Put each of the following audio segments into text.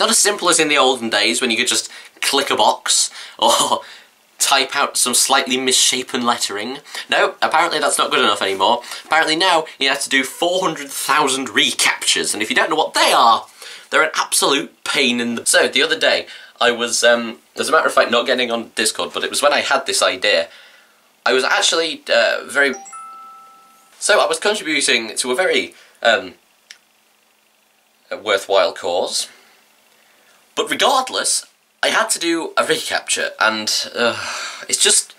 not as simple as in the olden days when you could just click a box or type out some slightly misshapen lettering. No, apparently that's not good enough anymore. Apparently now you have to do 400,000 reCAPTCHAs, and if you don't know what they are, they're an absolute pain in the... So, the other day, I was, um, as a matter of fact, not getting on Discord, but it was when I had this idea. I was actually uh, very... So, I was contributing to a very um, a worthwhile cause. But regardless, I had to do a reCAPTCHA, and uh, it's just...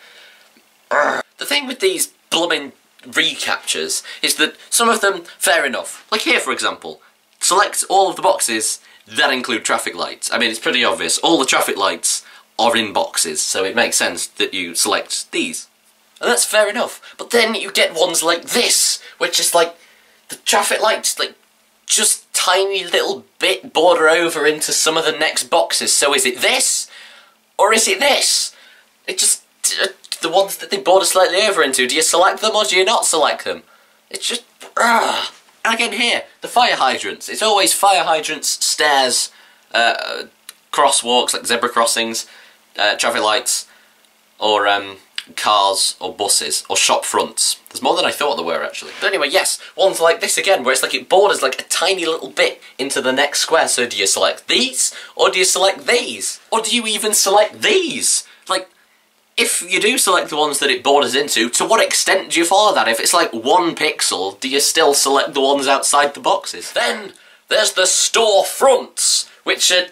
Uh, the thing with these blooming reCAPTCHAs is that some of them, fair enough. Like here, for example, select all of the boxes that include traffic lights. I mean, it's pretty obvious. All the traffic lights are in boxes, so it makes sense that you select these. And that's fair enough. But then you get ones like this, which is like, the traffic lights, like, just tiny little bit border over into some of the next boxes. So is it this? Or is it this? It just... Uh, the ones that they border slightly over into, do you select them or do you not select them? It's just... Uh. And again here, the fire hydrants. It's always fire hydrants, stairs, uh, crosswalks like zebra crossings, uh, traffic lights, or um, cars or buses or shop fronts. There's more than I thought there were actually. But anyway, yes, ones like this again, where it's like it borders like a tiny little bit into the next square. So do you select these, or do you select these, or do you even select these? Like, if you do select the ones that it borders into, to what extent do you follow that? If it's like one pixel, do you still select the ones outside the boxes? Then there's the store fronts, which are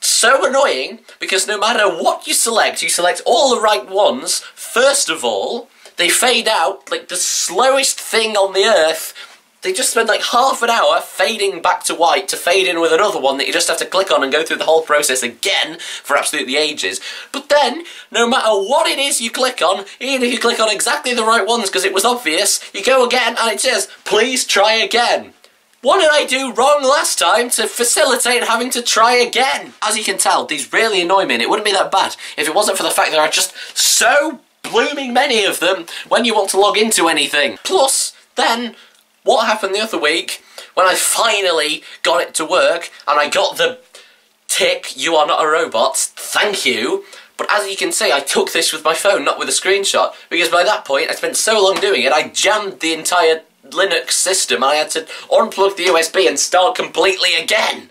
so annoying because no matter what you select, you select all the right ones, first of all, they fade out like the slowest thing on the earth. They just spend like half an hour fading back to white to fade in with another one that you just have to click on and go through the whole process again for absolutely ages. But then, no matter what it is you click on, even if you click on exactly the right ones because it was obvious, you go again and it says, please try again. What did I do wrong last time to facilitate having to try again? As you can tell, these really annoy me and it wouldn't be that bad if it wasn't for the fact there are just so blooming many of them when you want to log into anything. Plus, then, what happened the other week when I finally got it to work and I got the tick, you are not a robot, thank you, but as you can see, I took this with my phone, not with a screenshot, because by that point I spent so long doing it, I jammed the entire Linux system. I had to unplug the USB and start completely again.